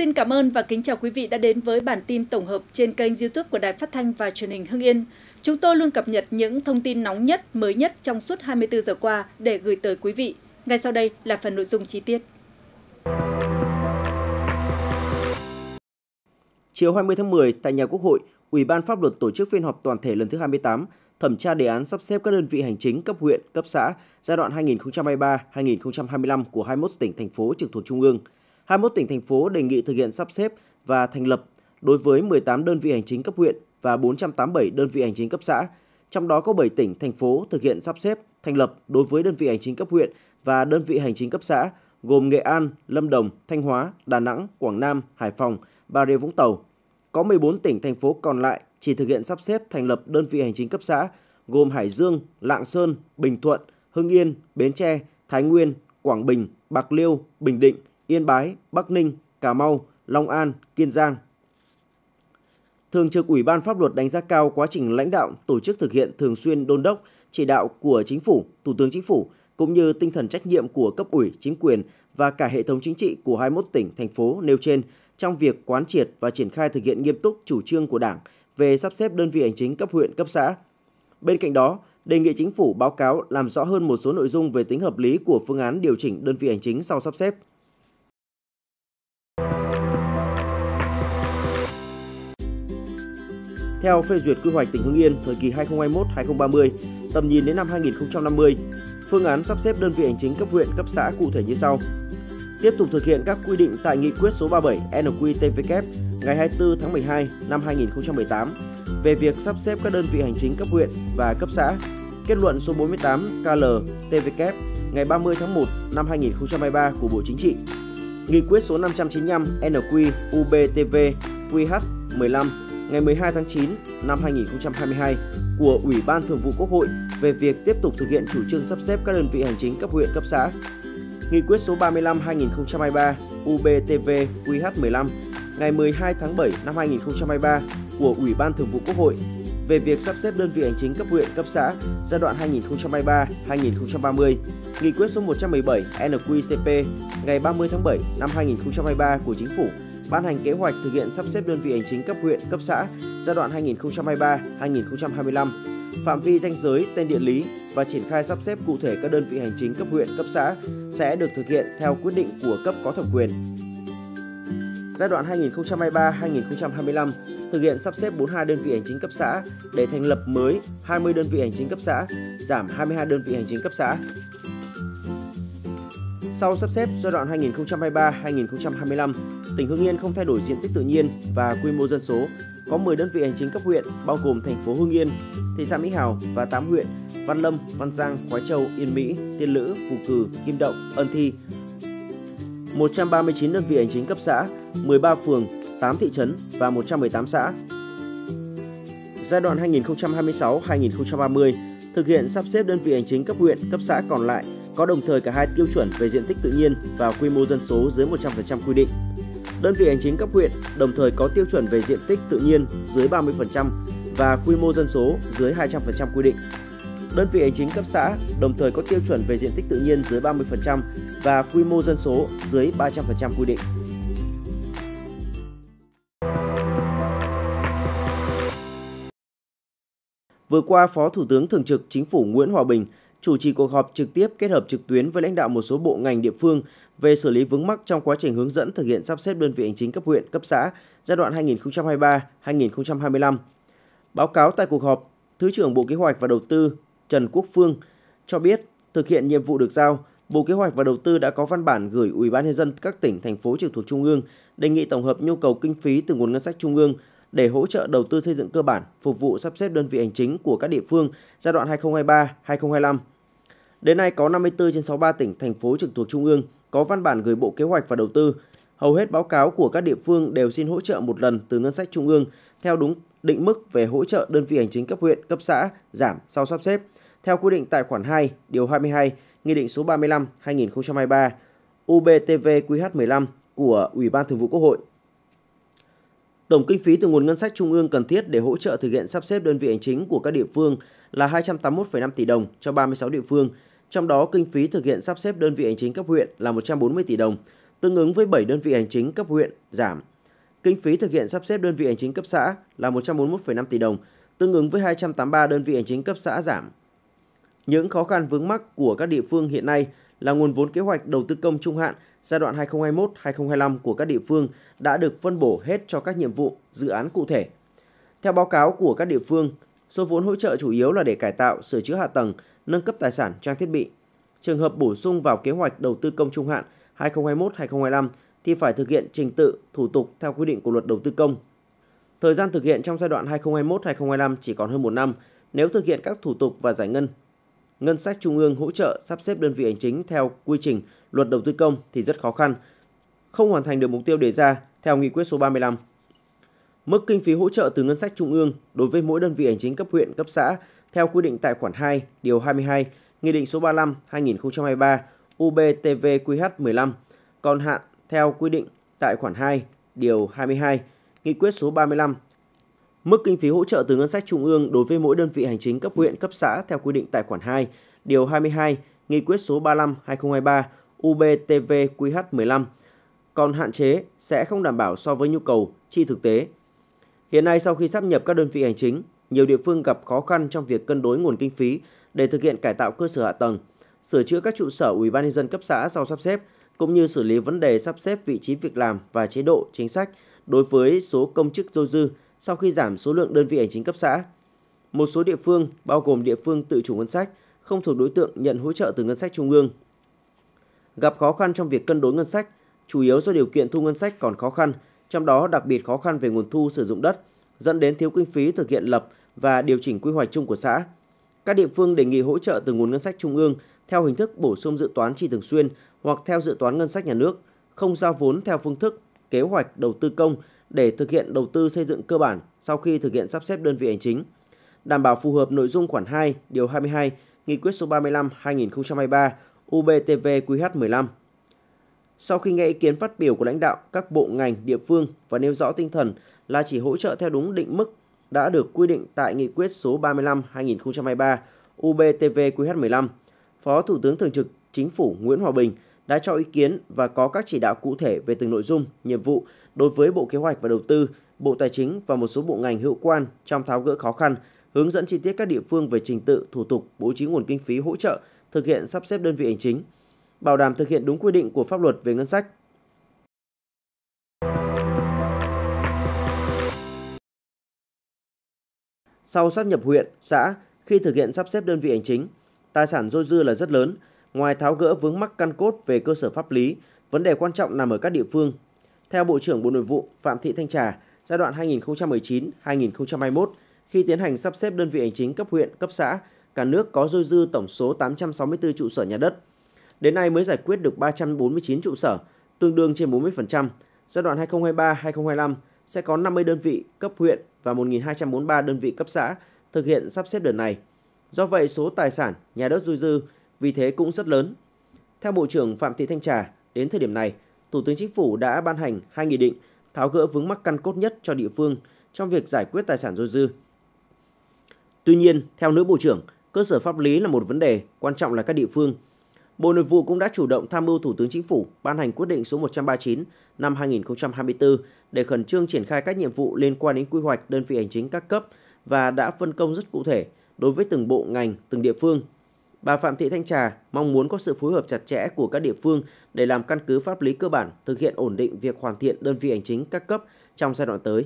Xin cảm ơn và kính chào quý vị đã đến với bản tin tổng hợp trên kênh YouTube của Đài Phát thanh và Truyền hình Hưng Yên. Chúng tôi luôn cập nhật những thông tin nóng nhất, mới nhất trong suốt 24 giờ qua để gửi tới quý vị. Ngay sau đây là phần nội dung chi tiết. Chiều 20 tháng 10 tại nhà Quốc hội, Ủy ban Pháp luật tổ chức phiên họp toàn thể lần thứ 28 thẩm tra đề án sắp xếp các đơn vị hành chính cấp huyện, cấp xã giai đoạn 2023-2025 của 21 tỉnh thành phố trực thuộc trung ương. 21 tỉnh thành phố đề nghị thực hiện sắp xếp và thành lập đối với 18 đơn vị hành chính cấp huyện và 487 đơn vị hành chính cấp xã. Trong đó có 7 tỉnh thành phố thực hiện sắp xếp thành lập đối với đơn vị hành chính cấp huyện và đơn vị hành chính cấp xã gồm Nghệ An, Lâm Đồng, Thanh Hóa, Đà Nẵng, Quảng Nam, Hải Phòng, Bà Rịa Vũng Tàu. Có 14 tỉnh thành phố còn lại chỉ thực hiện sắp xếp thành lập đơn vị hành chính cấp xã gồm Hải Dương, Lạng Sơn, Bình Thuận, Hưng Yên, Bến Tre, Thái Nguyên, Quảng Bình, Bạc Liêu, Bình Định, Yên Bái, Bắc Ninh, Cà Mau, Long An, Kiên Giang. Thường trực Ủy ban Pháp luật đánh giá cao quá trình lãnh đạo tổ chức thực hiện thường xuyên đôn đốc, chỉ đạo của Chính phủ, Thủ tướng Chính phủ cũng như tinh thần trách nhiệm của cấp ủy, chính quyền và cả hệ thống chính trị của 21 tỉnh, thành phố nêu trên trong việc quán triệt và triển khai thực hiện nghiêm túc chủ trương của Đảng về sắp xếp đơn vị hành chính cấp huyện, cấp xã. Bên cạnh đó, đề nghị chính phủ báo cáo làm rõ hơn một số nội dung về tính hợp lý của phương án điều chỉnh đơn vị hành chính sau sắp xếp. Theo phê duyệt quy hoạch tỉnh Hưng Yên thời kỳ 2021-2030, tầm nhìn đến năm 2050, phương án sắp xếp đơn vị hành chính cấp huyện, cấp xã cụ thể như sau. Tiếp tục thực hiện các quy định tại Nghị quyết số 37 NQTVK ngày 24 tháng 12 năm 2018 về việc sắp xếp các đơn vị hành chính cấp huyện và cấp xã, kết luận số 48 KL TVK ngày 30 tháng 1 năm 2023 của Bộ Chính trị, Nghị quyết số 595 NQ UBTV QH 15 ngày 12 tháng 9 năm 2022 của Ủy ban Thường vụ Quốc hội về việc tiếp tục thực hiện chủ trương sắp xếp các đơn vị hành chính cấp huyện cấp xã. Nghị quyết số 35/2023 UBTV QH15 ngày 12 tháng 7 năm 2023 của Ủy ban Thường vụ Quốc hội về việc sắp xếp đơn vị hành chính cấp huyện, cấp xã giai đoạn 2023-2030, Nghị quyết số 117 NQCP ngày 30 tháng 7 năm 2023 của Chính phủ ban hành kế hoạch thực hiện sắp xếp đơn vị hành chính cấp huyện, cấp xã giai đoạn 2023-2025, phạm vi danh giới, tên địa lý và triển khai sắp xếp cụ thể các đơn vị hành chính cấp huyện, cấp xã sẽ được thực hiện theo quyết định của cấp có thẩm quyền. Giai đoạn 2023-2025 thực hiện sắp xếp 42 đơn vị hành chính cấp xã để thành lập mới 20 đơn vị hành chính cấp xã, giảm 22 đơn vị hành chính cấp xã. Sau sắp xếp giai đoạn 2023-2025, tỉnh Hưng Yên không thay đổi diện tích tự nhiên và quy mô dân số, có 10 đơn vị hành chính cấp huyện bao gồm thành phố Hưng Yên, thị xã Mỹ Hào và 8 huyện Văn Lâm, Văn Giang, Khói Châu, Yên Mỹ, Tiên Lữ, Phù Cử, Kim Động, Ân Thi. 139 đơn vị hành chính cấp xã, 13 phường, 8 thị trấn và 118 xã. Giai đoạn 2026-2030 thực hiện sắp xếp đơn vị hành chính cấp huyện, cấp xã còn lại có đồng thời cả hai tiêu chuẩn về diện tích tự nhiên và quy mô dân số dưới 100% quy định. Đơn vị hành chính cấp huyện đồng thời có tiêu chuẩn về diện tích tự nhiên dưới 30% và quy mô dân số dưới 200% quy định. Đơn vị hành chính cấp xã đồng thời có tiêu chuẩn về diện tích tự nhiên dưới 30% và quy mô dân số dưới 300% quy định. Vừa qua, Phó Thủ tướng Thường trực Chính phủ Nguyễn Hòa Bình chủ trì cuộc họp trực tiếp kết hợp trực tuyến với lãnh đạo một số bộ ngành địa phương về xử lý vướng mắc trong quá trình hướng dẫn thực hiện sắp xếp đơn vị hành chính cấp huyện, cấp xã giai đoạn 2023-2025. Báo cáo tại cuộc họp, Thứ trưởng Bộ Kế hoạch và Đầu tư Trần Quốc Phương cho biết thực hiện nhiệm vụ được giao, Bộ Kế hoạch và Đầu tư đã có văn bản gửi Ủy ban nhân dân các tỉnh thành phố trực thuộc trung ương đề nghị tổng hợp nhu cầu kinh phí từ nguồn ngân sách trung ương để hỗ trợ đầu tư xây dựng cơ bản, phục vụ sắp xếp đơn vị hành chính của các địa phương giai đoạn 2023-2025. Đến nay có 54 trên 63 tỉnh, thành phố trực thuộc Trung ương có văn bản gửi Bộ Kế hoạch và Đầu tư. Hầu hết báo cáo của các địa phương đều xin hỗ trợ một lần từ ngân sách Trung ương theo đúng định mức về hỗ trợ đơn vị hành chính cấp huyện, cấp xã giảm sau sắp xếp theo quy định tại khoản 2, điều 22, Nghị định số 35/2023 UBTV QH15 của Ủy ban Thường vụ Quốc hội Tổng kinh phí từ nguồn ngân sách trung ương cần thiết để hỗ trợ thực hiện sắp xếp đơn vị hành chính của các địa phương là 281,5 tỷ đồng cho 36 địa phương, trong đó kinh phí thực hiện sắp xếp đơn vị hành chính cấp huyện là 140 tỷ đồng, tương ứng với 7 đơn vị hành chính cấp huyện giảm. Kinh phí thực hiện sắp xếp đơn vị hành chính cấp xã là 141,5 tỷ đồng, tương ứng với 283 đơn vị hành chính cấp xã giảm. Những khó khăn vướng mắc của các địa phương hiện nay là nguồn vốn kế hoạch đầu tư công trung hạn giai đoạn 2021-2025 của các địa phương đã được phân bổ hết cho các nhiệm vụ, dự án cụ thể. Theo báo cáo của các địa phương, số vốn hỗ trợ chủ yếu là để cải tạo, sửa chữa hạ tầng, nâng cấp tài sản, trang thiết bị. Trường hợp bổ sung vào kế hoạch đầu tư công trung hạn 2021-2025 thì phải thực hiện trình tự, thủ tục theo quy định của luật đầu tư công. Thời gian thực hiện trong giai đoạn 2021-2025 chỉ còn hơn một năm nếu thực hiện các thủ tục và giải ngân. Ngân sách trung ương hỗ trợ sắp xếp đơn vị hành chính theo quy trình luật đầu tư công thì rất khó khăn, không hoàn thành được mục tiêu đề ra theo nghị quyết số 35. Mức kinh phí hỗ trợ từ ngân sách trung ương đối với mỗi đơn vị hành chính cấp huyện, cấp xã theo quy định tại khoản 2, điều 22, Nghị định số 35/2023 ubtvqh15 còn hạn theo quy định tại khoản 2, điều 22, Nghị quyết số 35. Mức kinh phí hỗ trợ từ ngân sách trung ương đối với mỗi đơn vị hành chính cấp huyện, cấp xã theo quy định tại khoản 2, điều 22, Nghị quyết số 35/2023 UBTVQH15 còn hạn chế sẽ không đảm bảo so với nhu cầu chi thực tế. Hiện nay sau khi sắp nhập các đơn vị hành chính, nhiều địa phương gặp khó khăn trong việc cân đối nguồn kinh phí để thực hiện cải tạo cơ sở hạ tầng, sửa chữa các trụ sở Ủy ban nhân dân cấp xã sau sắp xếp cũng như xử lý vấn đề sắp xếp vị trí việc làm và chế độ chính sách đối với số công chức dôi dư sau khi giảm số lượng đơn vị hành chính cấp xã. Một số địa phương, bao gồm địa phương tự chủ ngân sách, không thuộc đối tượng nhận hỗ trợ từ ngân sách trung ương. Gặp khó khăn trong việc cân đối ngân sách, chủ yếu do điều kiện thu ngân sách còn khó khăn, trong đó đặc biệt khó khăn về nguồn thu sử dụng đất, dẫn đến thiếu kinh phí thực hiện lập và điều chỉnh quy hoạch chung của xã. Các địa phương đề nghị hỗ trợ từ nguồn ngân sách trung ương theo hình thức bổ sung dự toán chi thường xuyên hoặc theo dự toán ngân sách nhà nước, không giao vốn theo phương thức kế hoạch đầu tư công để thực hiện đầu tư xây dựng cơ bản sau khi thực hiện sắp xếp đơn vị hành chính, đảm bảo phù hợp nội dung khoản 2, điều 22, Nghị quyết số 35/2023 UBTV-QH15. Sau khi nghe ý kiến phát biểu của lãnh đạo các bộ ngành, địa phương và nêu rõ tinh thần là chỉ hỗ trợ theo đúng định mức đã được quy định tại Nghị quyết số 35/2023 UBTV-QH15, Phó Thủ tướng Thường trực Chính phủ Nguyễn Hòa Bình đã cho ý kiến và có các chỉ đạo cụ thể về từng nội dung, nhiệm vụ đối với Bộ Kế hoạch và Đầu tư, Bộ Tài chính và một số bộ ngành hữu quan trong tháo gỡ khó khăn, hướng dẫn chi tiết các địa phương về trình tự, thủ tục, bố trí nguồn kinh phí hỗ trợ thực hiện sắp xếp đơn vị hành chính, bảo đảm thực hiện đúng quy định của pháp luật về ngân sách. Sau sắp nhập huyện, xã, khi thực hiện sắp xếp đơn vị hành chính, tài sản dôi dư là rất lớn. Ngoài tháo gỡ vướng mắc căn cốt về cơ sở pháp lý, vấn đề quan trọng nằm ở các địa phương. Theo Bộ trưởng Bộ Nội vụ Phạm Thị Thanh Trà, giai đoạn 2019-2021, khi tiến hành sắp xếp đơn vị hành chính cấp huyện, cấp xã, cả nước có dôi dư tổng số 864 trụ sở nhà đất. Đến nay mới giải quyết được 349 trụ sở, tương đương trên 40%. Giai đoạn 2023-2025 sẽ có 50 đơn vị cấp huyện và 1.243 đơn vị cấp xã thực hiện sắp xếp đợt này. Do vậy, số tài sản, nhà đất dôi dư vì thế cũng rất lớn. Theo Bộ trưởng Phạm Thị Thanh Trà, đến thời điểm này, Thủ tướng Chính phủ đã ban hành hai nghị định tháo gỡ vướng mắc căn cốt nhất cho địa phương trong việc giải quyết tài sản dôi dư. Tuy nhiên, theo nữ Bộ trưởng, cơ sở pháp lý là một vấn đề, quan trọng là các địa phương. Bộ Nội vụ cũng đã chủ động tham mưu Thủ tướng Chính phủ ban hành quyết định số 139 năm 2024 để khẩn trương triển khai các nhiệm vụ liên quan đến quy hoạch đơn vị hành chính các cấp và đã phân công rất cụ thể đối với từng bộ ngành, từng địa phương. Bà Phạm Thị Thanh Trà mong muốn có sự phối hợp chặt chẽ của các địa phương để làm căn cứ pháp lý cơ bản, thực hiện ổn định việc hoàn thiện đơn vị hành chính các cấp trong giai đoạn tới.